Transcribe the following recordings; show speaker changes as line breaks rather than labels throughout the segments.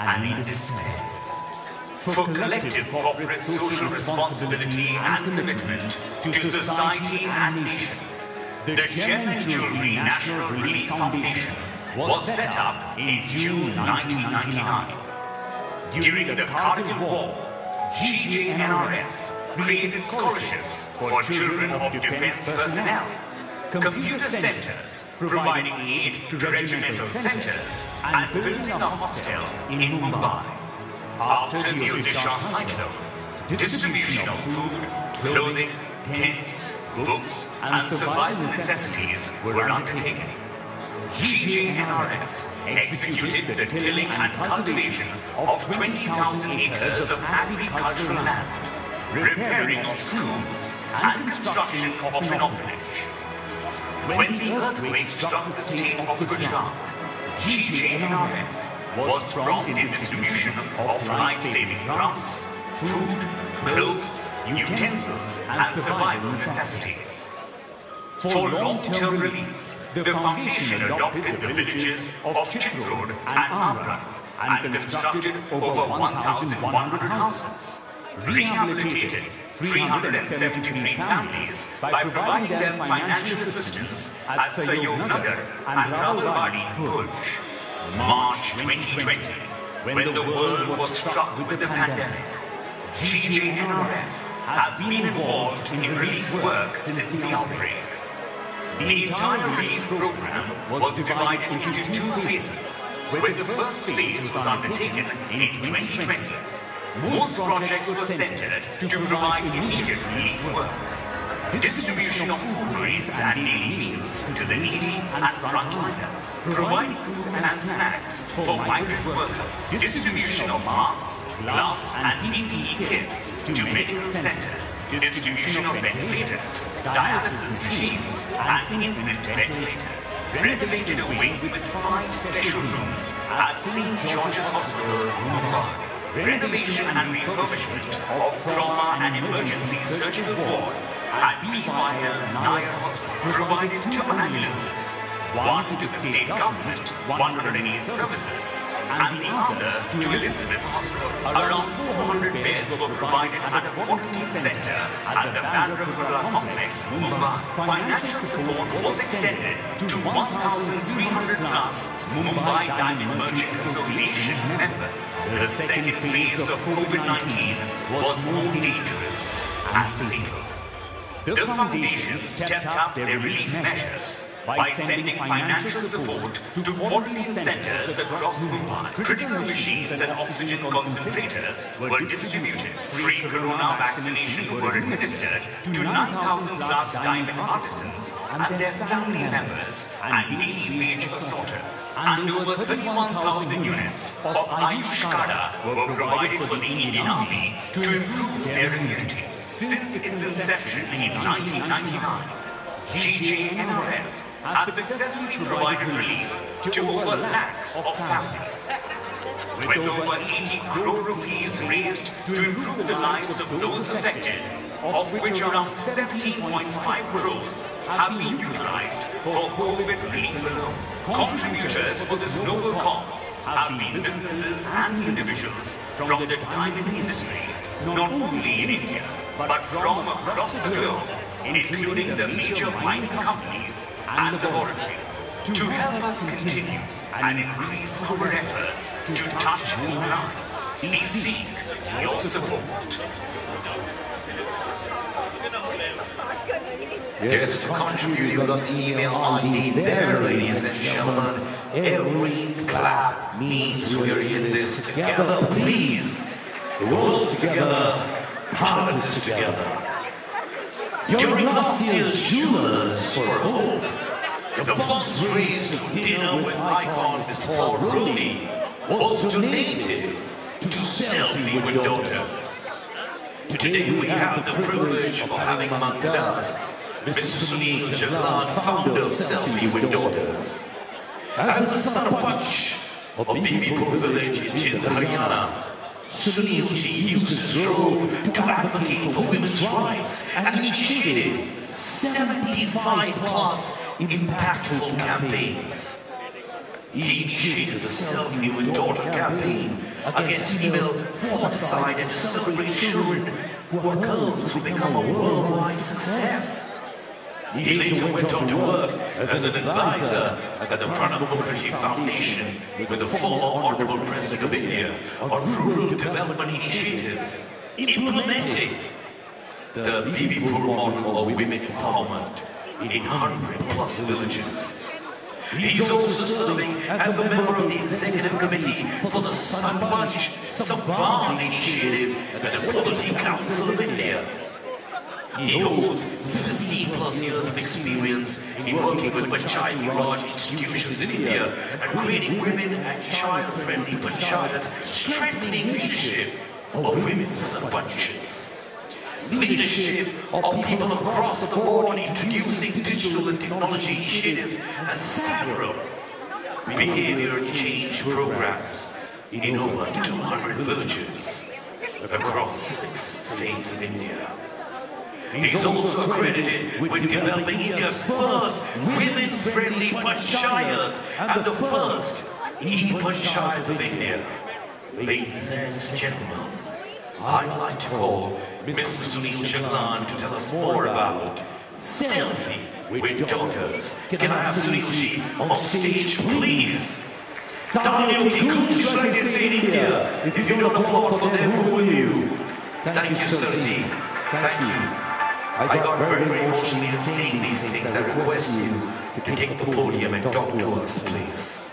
and we despair. For collective corporate social responsibility and commitment to society and nation, the Gem and Jewelry National Relief Foundation was set up in June 1999. During the Kargil War, GJNRF created scholarships for children of defense personnel, computer centers providing aid to regimental centers, and building a hostel in Mumbai. After the Odisha cyclone, distribution of food, clothing, tents, books, and survival necessities were undertaken. GJNRF executed the tilling and cultivation of 20,000 acres of agricultural land, repairing of schools, and construction of an orphanage. When the earthquake struck the state of Gujarat, GJNRF was prompt in distribution of life-saving drugs, food, clothes, utensils, and survival necessities. For long-term relief, the foundation adopted the villages of Chitrod and Andhra and constructed over 1,100 houses, rehabilitated 373 families by providing them financial assistance at Sahyog Nagar and Rawalwadi, Bhuj. March 2020, when the world was struck with the pandemic, GJNRF has been involved in relief work since the outbreak. The entire relief program was divided into two phases, where the first phase was undertaken in 2020. Most projects were centered to provide immediate relief work. Distribution of food grains and daily meals to the needy and frontliners. Providing food and snacks for migrant workers. Distribution of masks, gloves and PPE kits to medical centers distribution of ventilators, dialysis machines, and infant ventilators. Renovated a wing with five special rooms at St. George's Hospital, Mumbai. Renovation and refurbishment of trauma and emergency surgical ward at BYL Nair Hospital provided two ambulances, one to the state government, 108 services, and the other to Elizabeth Hospital. Around 400 were provided at the quarantine center at the Bandra Kurla complex, Mumbai. Financial support was extended to 1,300 plus Mumbai Diamond Merchant Association members. The second phase of COVID-19 was more dangerous and fatal. The foundation stepped up their relief measures by sending financial support to quarantine centers across Mumbai. Critical machines and oxygen concentrators were distributed. Free corona vaccination were administered to 9,000 plus diamond artisans and their family members and daily wage assaulters. And over 31,000 units of Ayush Kada were provided for the Indian Army to improve their immunity. Since its inception in 1999, GJNRF has successfully provided relief to over lakhs of families. With over 80 crore rupees raised to improve the lives of those affected, of which around 17.5 crores have been utilized for COVID relief alone. Contributors for this noble cause have been businesses and individuals from the diamond industry, not only in India, but from across the globe, including the major mining companies and laboratories, to help us continue and increase our efforts to touch more lives. We seek your support.
Yes, to contribute, you've got the email ID there, ladies and gentlemen. Every clap means we're in this together. Please, the world's together, Parliament is together. During last year's Jewelers for Hope, the funds raised to dinner with icon Mr. Paul Rooney was donated to Selfie with Daughters. Today we have the privilege of having amongst us Mr. Sunil Jaglan, founder of Selfie with Daughters. As the son of Punch of Bibipur village in Haryana, Sunil Ji used his role to advocate for women's rights and initiated 75 plus impactful campaigns. He initiated the Selfie with Daughter campaign against female foeticide and to celebrate children who are girls who become a worldwide success. He later went on to work as an advisor at the Pranab Mukherjee Foundation with the former Honorable President of India on rural development initiatives, implementing the Bibipur model of women empowerment in 100 plus villages. He's also serving as a member of the executive committee for the Sarpanch Samvad initiative at the Quality Council of India. He holds 15 plus years of experience in working with Panchayati Raj institutions in India and creating women and child-friendly panchayats, strengthening leadership of women's panchayats leadership of people across the board introducing digital and technology initiatives and several behavior change programs in over 200 villages across six states of India. He's also credited with developing India's first women-friendly panchayat and the first e-panchayat of India. Ladies and gentlemen, I'd like to call Mr. Sunil Jaglan to tell us more about Selfie with Daughters. Can I have Sunil Ji on stage, please? Daniel if you don't applaud for them, who will you? Thank you, Sunil Ji. Thank you. I got, I got very, very emotionally seeing these things. I request you to take the podium and talk to us, please.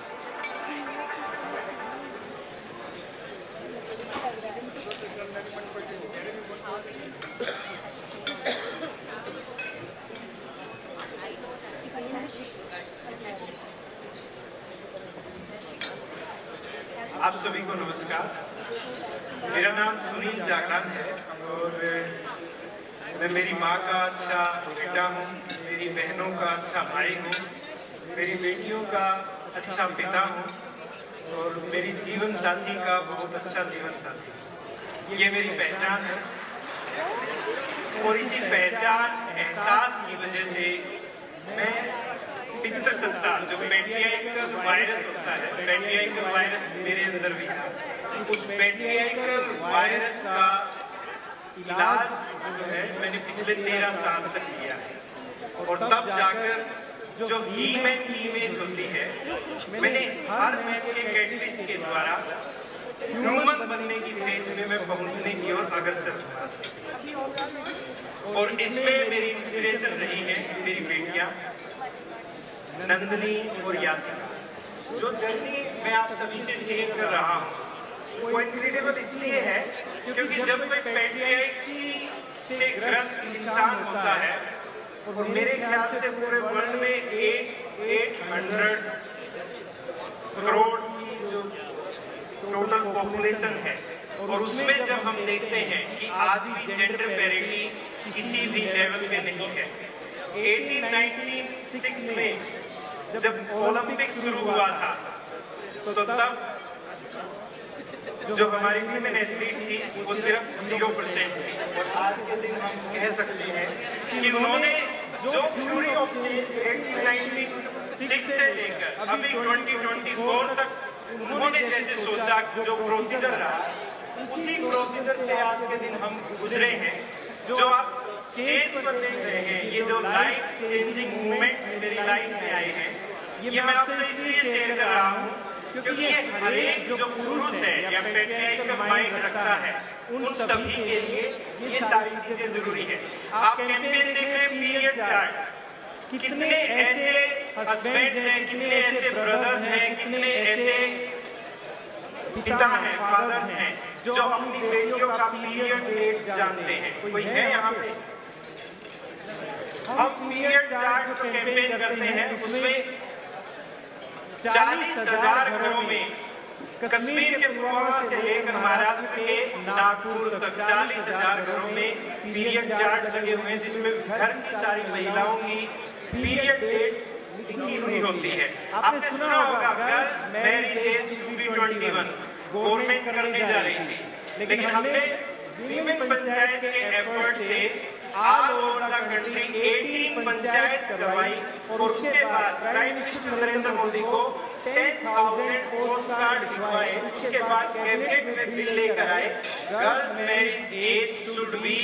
आप सभी को नमस्कार मेरा नाम सुनील जागलान है और मैं मेरी माँ का अच्छा बेटा हूँ, मेरी बहनों का अच्छा भाई हूँ, मेरी बेटियों का अच्छा पिता हूँ और मेरी जीवन साथी का बहुत अच्छा जीवन साथी ये मेरी पहचान है। और इसी पहचान, एहसास की वजह से मैं पित्त सत्ता, जो पेट्रियाइकल वायरस होता है पेट्रियाइकल वायरस मेरे अंदर भी था। उस पेट्रियाइकल वायरस का इलाज जो है मैंने पिछले तेरह साल तक किया है। और तब जाकर जो हीमन इमेज होती है मैंने हर मैन के कैटलिस्ट के द्वारा ह्यूमन बनने की फ़ेज़ में मैं पहुँचने की ओर अग्रसर हुआ। और इसमें मेरी इंस्पिरेशन रही है मेरी बेटियाँ नंदनी और याचिका। जो जर्नी मैं आप सभी से शेयर कर रहा हूँ वो इनक्रेडिबल इसलिए है क्योंकि जब कोई पेट्रियाइटी से ग्रस्त इंसान होता है और मेरे ख्याल से पूरे वर्ल्ड में एट एट हंड्रेड करोड़ की जो टोटल पॉपुलेशन है। और उसमें जब हम देखते हैं कि आज भी जेंडर पैरिटी किसी भी लेवल पे नहीं है। 1896 में जब ओलंपिक शुरू हुआ था तो तब जो हमारी वुमेन एथलीट थी, वो सिर्फ़ ज़ीरो परसेंट थी। और आज के दिन हम कह सकते हैं कि उन्होंने जो थ्योरी ऑफ़ चेंज 1896 से लेकर अभी 2024 तक उन्होंने जैसे सोचा जो प्रोसीजर रहा, उसी प्रोसीजर से आज के दिन हम गुजरे हैं। जो आप स्टेज पर देख रहे हैं, ये जो लाइफ चेंजिंग मूवमेंट्स मेरी लाइफ में आए हैं, ये मैं आपसे इसलिए शेयर कर रहा हूँ क्योंकि ये हर एक जो पुरुष है या पेट्रियार्क का माइंड रखता है उन सभी के लिए ये सारी चीज़ें ज़रूरी है। आप कैंपेन देख रहे हैं पीरियड चार्ट कितने ऐसे हस्बैंड्स हैं कितने ऐसे ब्रदर्स हैं कितने ऐसे पिता हैं फादर्स हैं जो अपनी बेटियों का पीरियड डेट जानते हैं। कोई है यहाँ पे? हम पीरियड चार्ट जो कैंपेन करते हैं उसमें चालीस हज़ार घरों में कश्मीर के पुलवामा से लेकर महाराष्ट्र के नागपुर तक चालीस हज़ार घरों में पीरियड चार्ट लगे हुए हैं जिसमें घर की सारी महिलाओं की पीरियड डेट लिखी हुई होती है। आपने सुना होगा girls marriage age to be 21 government करने जा रही थी। लेकिन हमने विमेन पंचायत के एफर्ट से all over the country 18 panchayat करवाई और उसके बाद प्राइम मिनिस्टर नरेंद्र मोदी को टेन थाउज़ेंड पोस्ट कार्ड दिखवाए। उसके बाद कैबिनेट में बिल लेकर आए। Girls marriage age should be